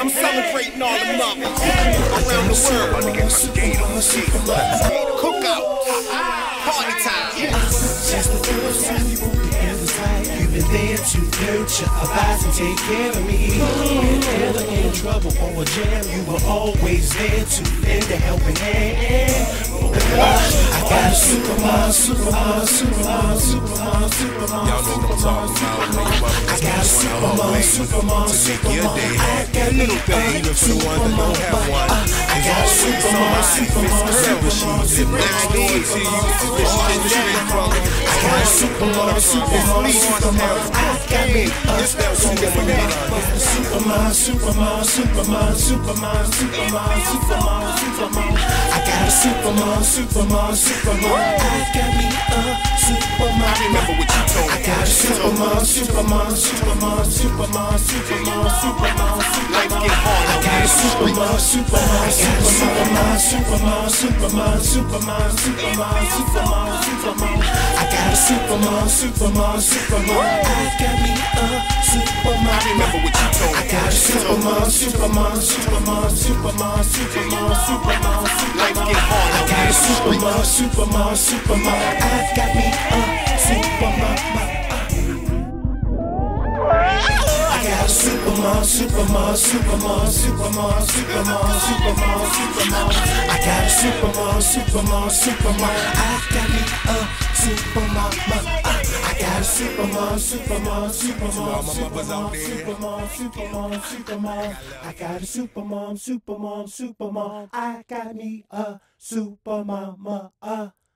I'm celebrating all the mothers around the world. Cookout, party time. Just the first time you other side. You've been there to nurture, advise, and take care of me. Whenever in trouble or a jam, you were always there to lend a helping hand. Oh, I got a supermom, supermom, supermom, supermom, supermom. Y'all know what I'm talking about. Superman, Superman, Superman. I got little thing if you want to know how one. I got Superman, Superman, Superman. Superman, Superman. I got Superman, Superman, Superman. I got me. Just that Superman, Superman, Superman, Superman, Superman, Superman, Superman, Superman. I got Superman, Superman, Superman. I got me a Superman. I remember what Superman, Superman, Superman, Superman, Superman, Superman, Superman. get hard. I got a Superman, Superman, Superman, Superman, Superman, Superman, Superman, Superman, Superman. I got a Superman, Superman, Superman. I got me a Superman. Remember what you told I me. got a Superman, Superman, Superman, Superman, Superman, Superman, Life Superman. get hard. I got a Superman, Superman, Superman. I got me supermom, supermom, supermom, supermom, supermom, supermom, supermom. I got a supermom, supermom, supermom. I got me a supermom. I got a supermom, supermom, supermom, supermom, supermom, supermom, supermom. I got a supermom, supermom, supermom. I got me a supermama.